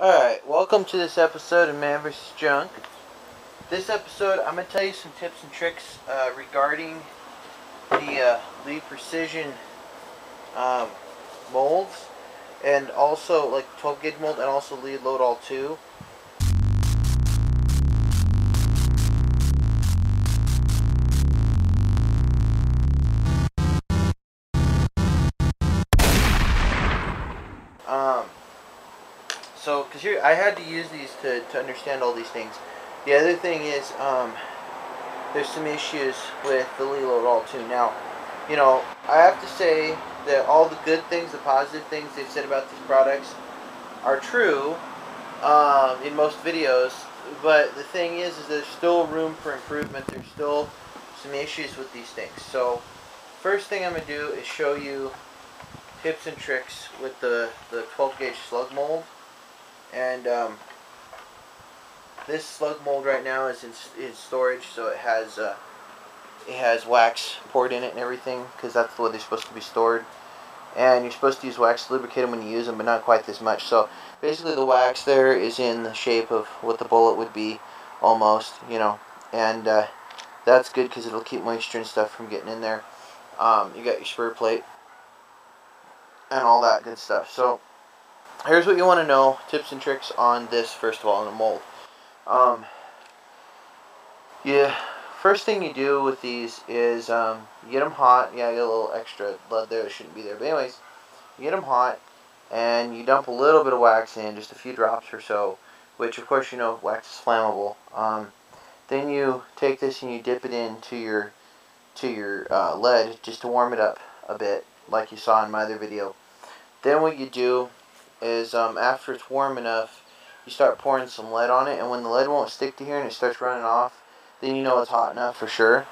Alright, welcome to this episode of Man vs. Junk. This episode, I'm going to tell you some tips and tricks uh, regarding the uh, Lee Precision um, molds and also like 12 gauge mold and also Lee Load-All 2. So, because I had to use these to, to understand all these things. The other thing is, um, there's some issues with the Lee Load-All 2. Now, you know, I have to say that all the good things, the positive things they've said about these products are true um, in most videos. But the thing is, is there's still room for improvement. There's still some issues with these things. So, first thing I'm going to do is show you tips and tricks with the, the 12 gauge slug mold. And um, this slug mold right now is in, in storage, so it has uh, it has wax poured in it and everything, because that's the way they're supposed to be stored. And you're supposed to use wax to lubricate them when you use them, but not quite this much. So basically, the wax there is in the shape of what the bullet would be, almost, you know. And uh, that's good because it'll keep moisture and stuff from getting in there. Um, you got your sprue plate and all that good stuff. So here's what you want to know tips and tricks on this first of all in a mold. Um, yeah first thing you do with these is um, get them hot yeah get a little extra lead there that shouldn't be there but anyways you get them hot and you dump a little bit of wax in just a few drops or so which of course you know wax is flammable. Um, then you take this and you dip it into your to your uh, lead just to warm it up a bit like you saw in my other video. Then what you do is um, after it's warm enough, you start pouring some lead on it, and when the lead won't stick to here and it starts running off, then you know it's hot enough for sure.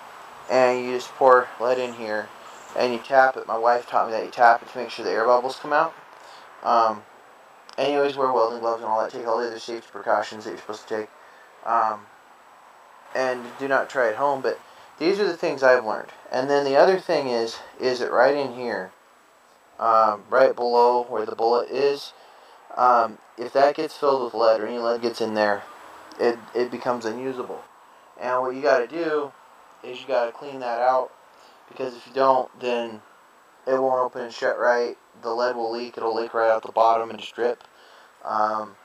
And you just pour lead in here, and you tap it. My wife taught me that you tap it to make sure the air bubbles come out. Um, always wear welding gloves and all that. Take all the other safety precautions that you're supposed to take. Um, and do not try at home, but these are the things I've learned. And then the other thing is, is it right in here, um, right below where the bullet is, um, if that gets filled with lead or any lead gets in there, it, it becomes unusable. And what you got to do is you got to clean that out because if you don't, then it won't open and shut right. The lead will leak. It'll leak right out the bottom and just drip. Um,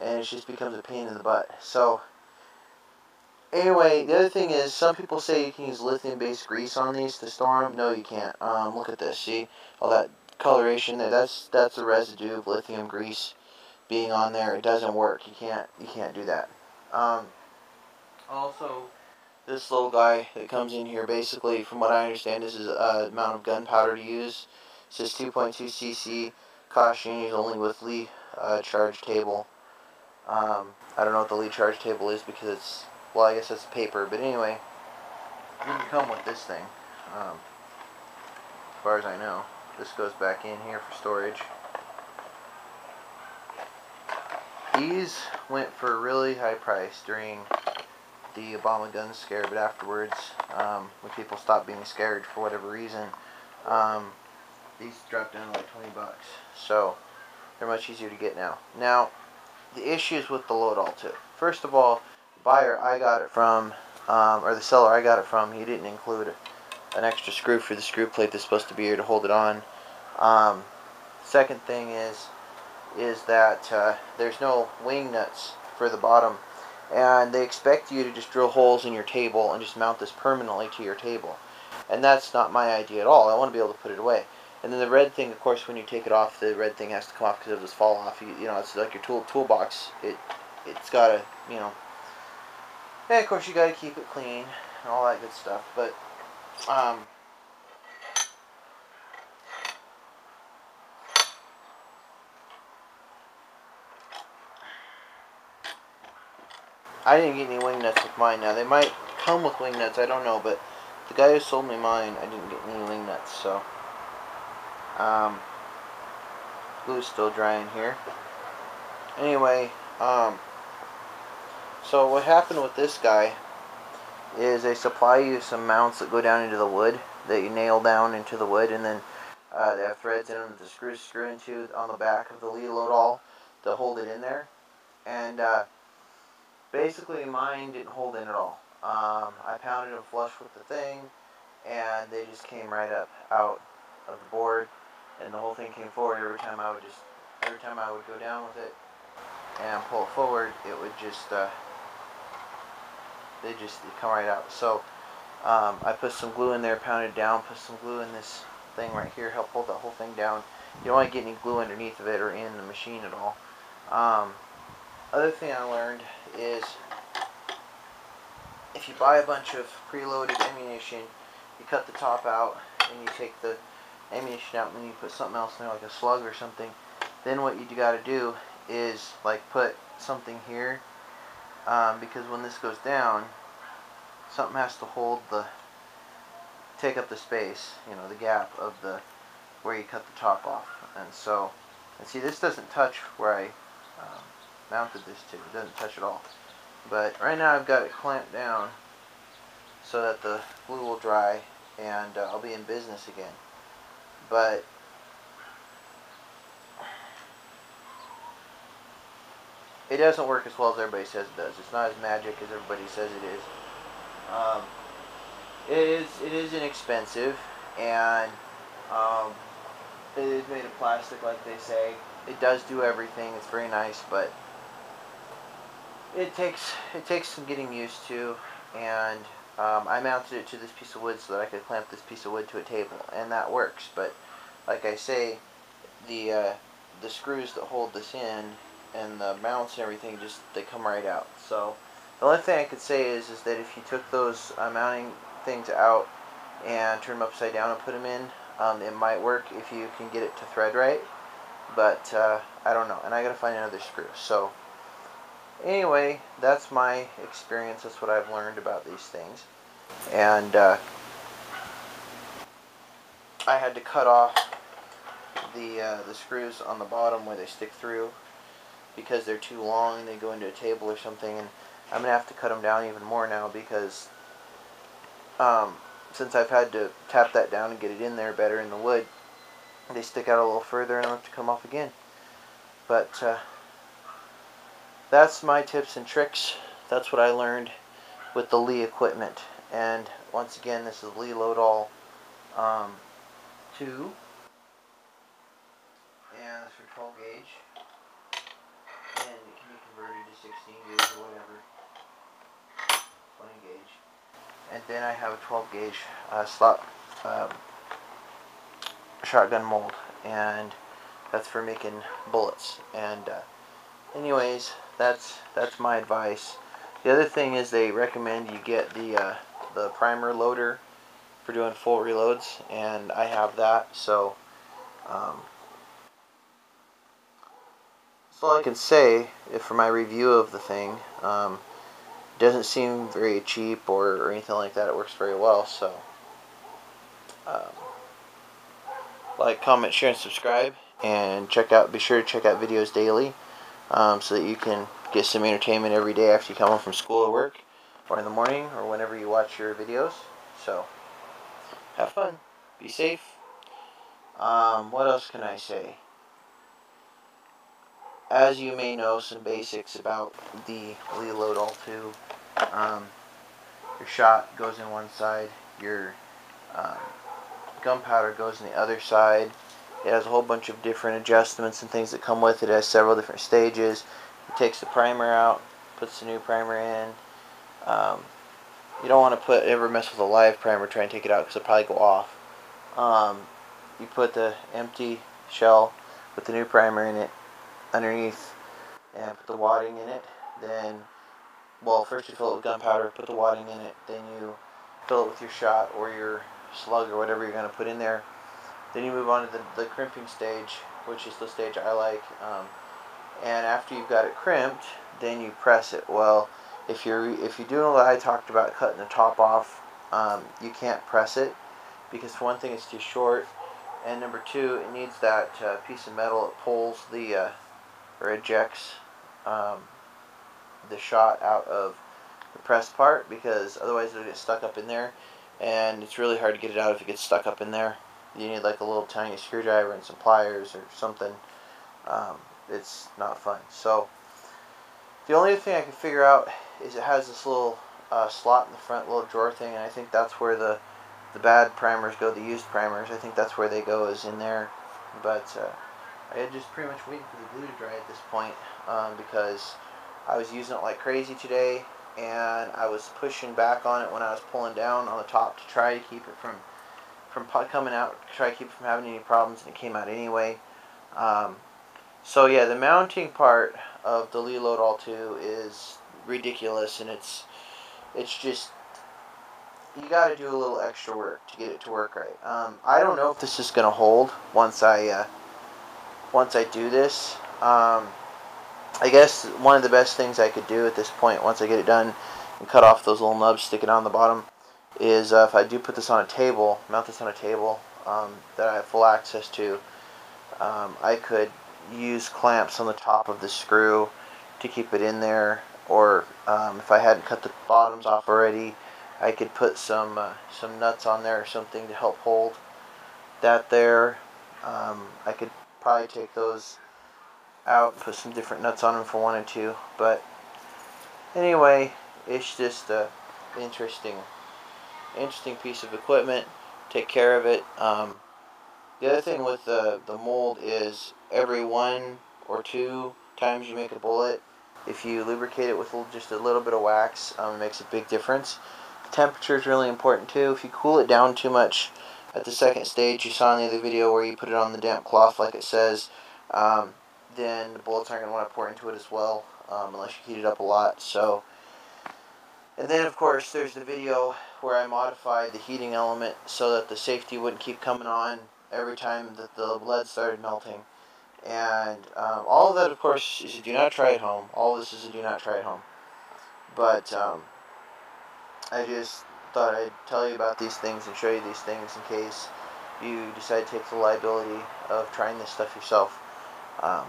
and it just becomes a pain in the butt. So, anyway, the other thing is some people say you can use lithium-based grease on these to store them. No, you can't. Um, look at this. See all that coloration there? That's that's a residue of lithium grease being on there. It doesn't work. You can't you can't do that. Um, also, this little guy that comes in here, basically, from what I understand, this is a amount of gunpowder to use. It says 2.2 cc. Caution use only with Lee uh, charge table. Um, I don't know what the Lee charge table is because it's well, I guess it's paper. But anyway, it didn't come with this thing, um, as far as I know. This goes back in here for storage. These went for a really high price during the Obama gun scare, but afterwards, um, when people stopped being scared for whatever reason, um, these dropped down to like 20 bucks. So, they're much easier to get now. Now, the issues with the Load-All too. First of all, the buyer I got it from, um, or the seller I got it from, he didn't include an extra screw for the screw plate that's supposed to be here to hold it on. Um, second thing is, is that uh, there's no wing nuts for the bottom. And they expect you to just drill holes in your table and just mount this permanently to your table. And that's not my idea at all. I want to be able to put it away. And then the red thing of course when you take it off the red thing has to come off because it'll just fall off. You, you know it's like your tool toolbox. It it's got to you know. And of course you got to keep it clean and all that good stuff. But um I didn't get any wing nuts with mine. Now, they might come with wing nuts, I don't know, but the guy who sold me mine, I didn't get any wing nuts, so. Um, glue's still drying here. Anyway, um, so what happened with this guy is they supply you some mounts that go down into the wood that you nail down into the wood, and then uh, they have threads in them the screws screw into on the back of the Lee Load-All to hold it in there. and uh, basically mine didn't hold in at all. Um, I pounded them flush with the thing, and they just came right up out of the board, and the whole thing came forward every time I would just every time I would go down with it and pull it forward, it would just uh, they just they'd come right out. So um, I put some glue in there, pounded down, put some glue in this thing right here, help hold the whole thing down. You don't want to get any glue underneath of it or in the machine at all. Um, other thing I learned is if you buy a bunch of preloaded ammunition, you cut the top out and you take the ammunition out and then you put something else in there like a slug or something. Then what you got to do is like put something here um, because when this goes down, something has to hold the take up the space, you know, the gap of the where you cut the top off. And so, and see, this doesn't touch where I um, mounted this to. It doesn't touch at all. But right now I've got it clamped down so that the glue will dry and uh, I'll be in business again. But it doesn't work as well as everybody says it does. It's not as magic as everybody says it is. Um, it is it is inexpensive and um, it is made of plastic like they say. It does do everything. It's very nice, but it takes it takes some getting used to and um, I mounted it to this piece of wood so that I could clamp this piece of wood to a table and that works but like I say the uh, the screws that hold this in and the mounts and everything just they come right out so the only thing I could say is is that if you took those uh, mounting things out and turn them upside down and put them in um, it might work if you can get it to thread right but uh, I don't know and I gotta find another screw so anyway, that's my experience. That's what I've learned about these things. And uh, I had to cut off the uh, the screws on the bottom where they stick through because they're too long and they go into a table or something. And I'm gonna have to cut them down even more now because um, since I've had to tap that down and get it in there better in the wood, they stick out a little further and I have to come off again. But uh, that's my tips and tricks. That's what I learned with the Lee equipment. And once again, this is Lee Load-All um, 2. And it's for 12 gauge. And it can be converted to 16 gauge or whatever. 20 gauge. And then I have a 12 gauge uh, slot um, shotgun mold. And that's for making bullets. And uh, anyways, that's that's my advice. The other thing is they recommend you get the uh, the primer loader for doing full reloads, and I have that. So um, all I can say if for my review of the thing. Um, doesn't seem very cheap or, or anything like that. It works very well. So um, like, comment, share, and subscribe, and check out. Be sure to check out videos daily um, so that you can get some entertainment every day after you come home from school or work or in the morning or whenever you watch your videos. So, have fun. Be safe. Um, what else can I say? As you may know, some basics about the Lee Load-All 2. Um, your shot goes in one side, your um, gunpowder goes in the other side. It has a whole bunch of different adjustments and things that come with it. It has several different stages. It takes the primer out, puts the new primer in. Um, you don't want to put ever mess with a live primer, try and take it out because it'll probably go off. Um, you put the empty shell with the new primer in it underneath and put the wadding in it. Then, well, first you fill it with gunpowder, put the wadding in it. Then you fill it with your shot or your slug or whatever you're going to put in there. Then you move on to the, the crimping stage, which is the stage I like. Um, and after you've got it crimped, then you press it. Well, if you're if you're doing what I talked about, cutting the top off, um, you can't press it because for one thing it's too short, and number two it needs that uh, piece of metal that pulls the uh, or ejects um, the shot out of the press part because otherwise it'll get stuck up in there, and it's really hard to get it out if it gets stuck up in there you need like a little tiny screwdriver and some pliers or something. Um, it's not fun. So The only thing I can figure out is it has this little uh, slot in the front, little drawer thing, and I think that's where the the bad primers go. The used primers, I think that's where they go, is in there. But uh, I had just pretty much waiting for the glue to dry at this point um, because I was using it like crazy today, and I was pushing back on it when I was pulling down on the top to try to keep it from from coming out, try to keep it from having any problems, and it came out anyway. Um, so yeah, the mounting part of the Lee Load-All 2 is ridiculous, and it's it's just you got to do a little extra work to get it to work right. Um, I don't know if this is gonna hold once I uh, once I do this. Um, I guess one of the best things I could do at this point, once I get it done and cut off those little nubs sticking on the bottom, is uh, if I do put this on a table, mount this on a table um, that I have full access to, um, I could use clamps on the top of the screw to keep it in there or um, if I hadn't cut the bottoms off already I could put some uh, some nuts on there or something to help hold that there um, I could probably take those out put some different nuts on them if I wanted to but anyway it's just a interesting interesting piece of equipment take care of it um, the other thing with the, the mold is every one or two times you make a bullet, if you lubricate it with just a little bit of wax, um, it makes a big difference. Temperature is really important too. If you cool it down too much at the second stage, you saw in the other video where you put it on the damp cloth like it says, um, then the bullets aren't going to want to pour into it as well um, unless you heat it up a lot. So, and then of course there's the video where I modified the heating element so that the safety wouldn't keep coming on every time that the lead started melting. And um, all of that, of course, is a do not try at home. All this is a do not try at home. But um, I just thought I'd tell you about these things and show you these things in case you decide to take the liability of trying this stuff yourself. Um,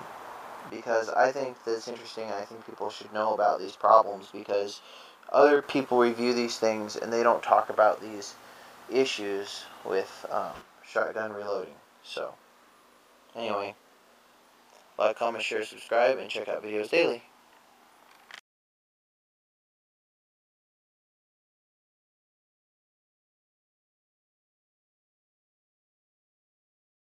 because I think that it's interesting. I think people should know about these problems because other people review these things and they don't talk about these issues with um, shotgun reloading. So, anyway, like, comment, share, subscribe, and check out videos daily.